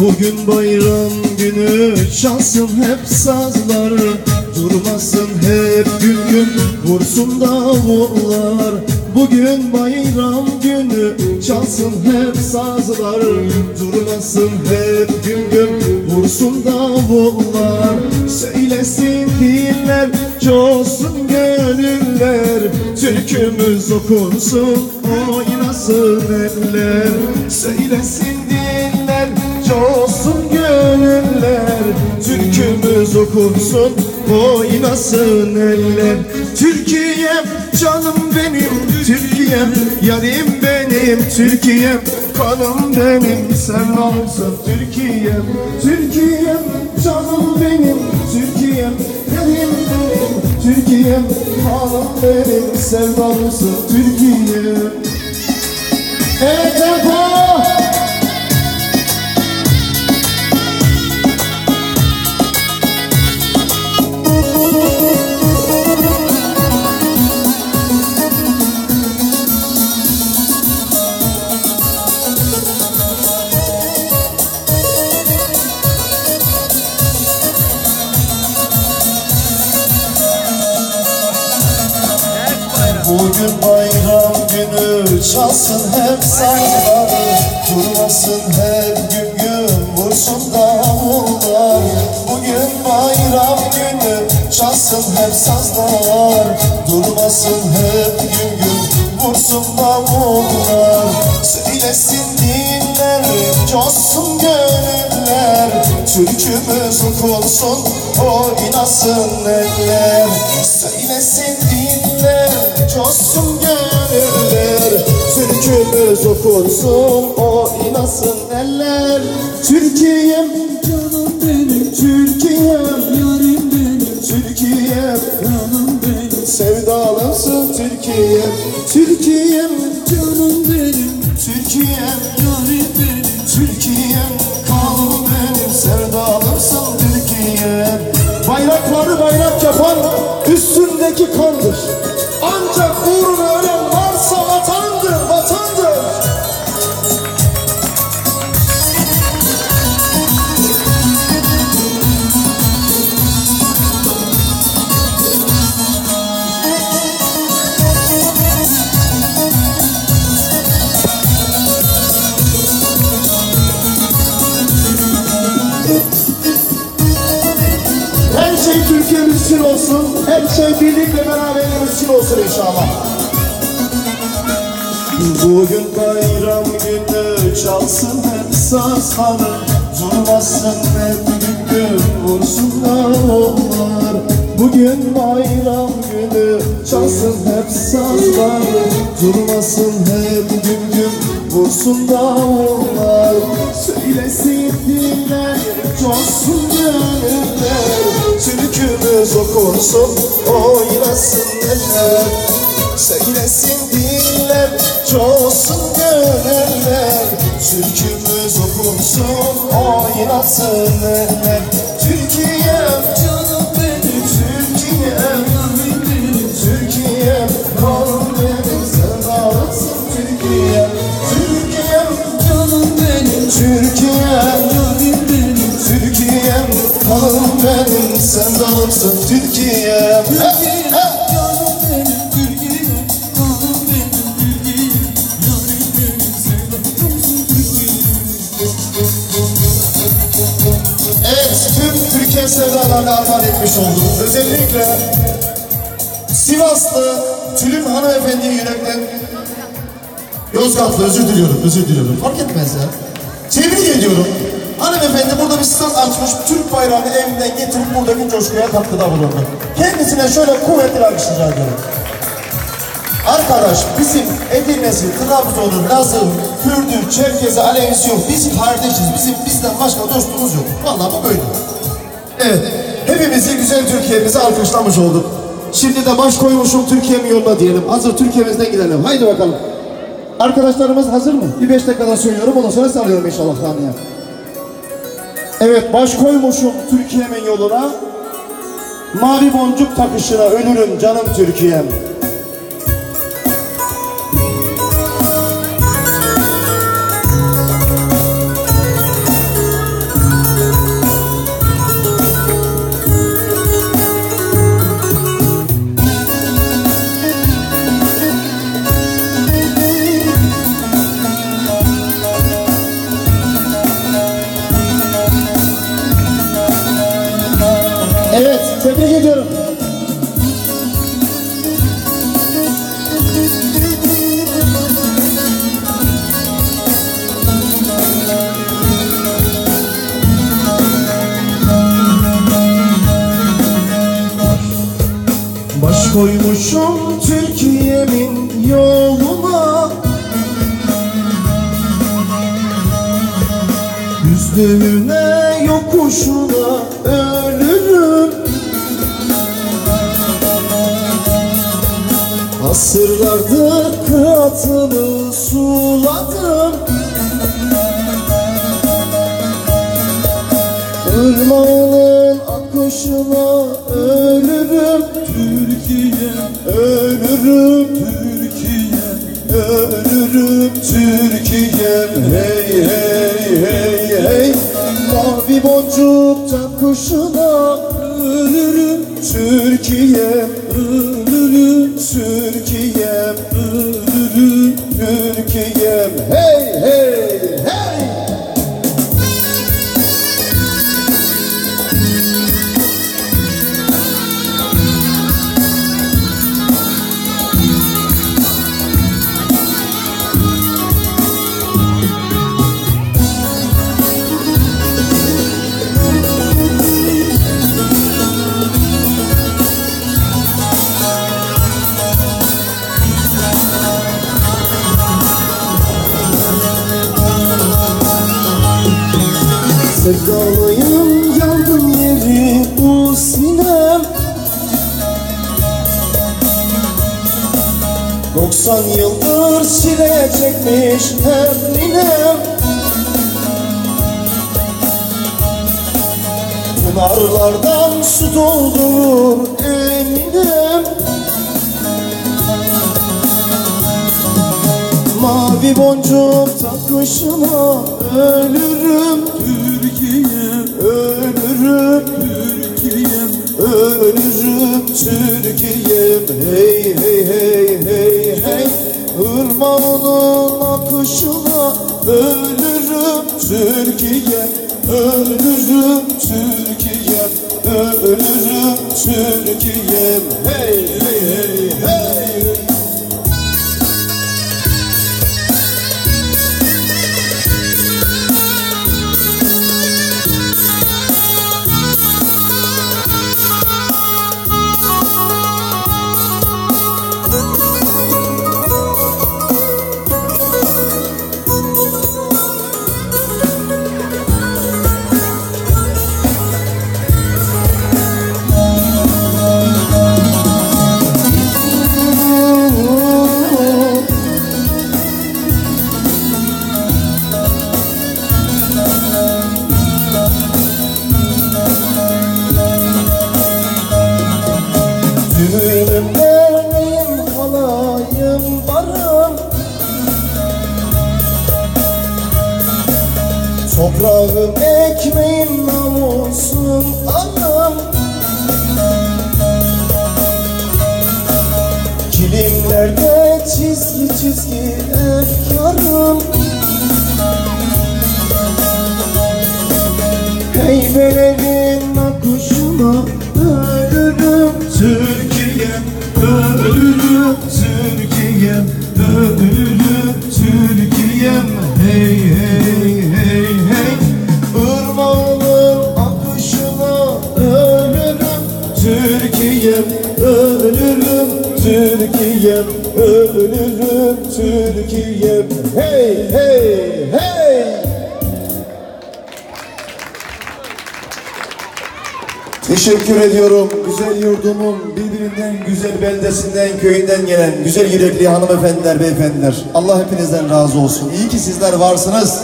Bugün bayram günü çalsın hep sazlar. Durmasın hep gün gün vursun davullar Bugün bayram günü çalsın hep sazlar. Durmasın hep gün gün vursun davullar Söylesin diller coşsun gönüller. Türkümüz okunsun oynasın eller. Söylesin diller gönüller Türkümüz okunsun oynasın eller. Türkiye'm canım benim Türkiye'm yarim benim Türkiye'm kanım benim. Sevdamsın Türkiye'm Türkiye'm canım benim Türkiye'm yarim benim Türkiye'm kanım benim. Sevdamsın Türkiye'm. Evet tempo çalsın hep sazlar Durmasın hep gün gün vursun davullar Bugün bayram günü çalsın hep sazlar. Durmasın hep gün gün vursun davullar Söylesin dinler coşsun gönüller. Türkümüz okunsun oynasın eller. Söylesin dinler coşsun gönüller Türkümüz okunsun oynasın eller. Türkiye'm canım benim Türkiye'm. Yarim benim Türkiye'm. Canım benim. Sevdalımsın Türkiye'm Türkiye'm. Canım benim Türkiye'm. Yarim benim Türkiye'm. Kanım benim Sevdalımsın Türkiye'm. Bayrakları bayrak yapan üstündeki kandır olsun, her şey birlik ve beraberliğimiz için olsun inşallah. Bugün bayram günü çalsın hep sazları Durmasın hep gün gün vursun davullar Bugün bayram günü çalsın hep sazları Durmasın hep gün gün vursun davullar Söylesin diller coşsun gönüller Türkümüz okunsun oynasın eller. Söylesin diller, coşsun gönüller Türkümüz okunsun, oynasın eller. Türkiye'm sevdalısın Türkiye'm Türkiye'm canım benim, Türkiye'm kanım benim Türkiye'm yarim benim, sevdalısın Evet, tüm Türkiye sevdalarına armağan etmiş olduk. Özellikle Sivaslı Tülin hanımefendi yürekten Yozgatlı özür diliyorum, özür diliyorum. Fark etmez ya. Tebrik ediyorum. Hanımefendi burada bir stand açmış, Türk bayrağını evinden getirip buradaki coşkuya katkıda bulundu. Kendisine şöyle kuvvetli alkış rica ediyorum. Arkadaş bizim Edirne'si, Trabzon'u, Laz'ı, Kürdü, Çerkez'i, Alevisi yok. Biz kardeşiz. Bizim bizden başka dostumuz yok. Vallahi bu böyle. Evet. Hepimizi güzel Türkiye'mizi alkışlamış olduk. Şimdi de baş koymuşum Türkiye'mi yoluna diyelim. Hazır Türkiye'mizden gidelim. Haydi bakalım. Arkadaşlarımız hazır mı? Bir beş dakikada söylüyorum. Ondan sonra sarıyorum inşallah sahneye. Evet baş koymuşum Türkiye'min yoluna. Mavi boncuk takışına ölürüm canım Türkiye'm. Ediyorum. Baş koymuşum Türkiye'min yoluna Yüzlüğüne yokuşuna ölürüm Asırlardır kıratını suladım. Irmağının akışına ölürüm. Türkiye ölürüm. Türkiye ölürüm. Türkiye hey hey hey hey. Mavi boncuk takışına ölürüm. Türkiye ölürüm Sevdalıyım yandım yeri bu sinem. 90 yıldır çile çekmiş her ninem. Pınarlardan su doldurur eminem Mavi boncuk takışına ölürüm ölürüm Türkiye ölürüm Türkiye hey hey hey hey. Hey Irmağının akışına ölürüm Türkiye. Ölürüm Türkiye ölürüm Türkiye hey hey hey hey çizgi efkarım Heybelerin akışına ölürüm Türkiye ölürüm Türkiye ölürüm Türkiye. Hey hey hey hey. Irmağının akışına ölürüm Türkiye ölürüm Türkiye. ölürüm Türkiye hey hey hey Teşekkür ediyorum güzel yurdumun birbirinden güzel beldesinden, köyünden gelen güzel yürekli hanımefendiler, beyefendiler. Allah hepinizden razı olsun. İyi ki sizler varsınız.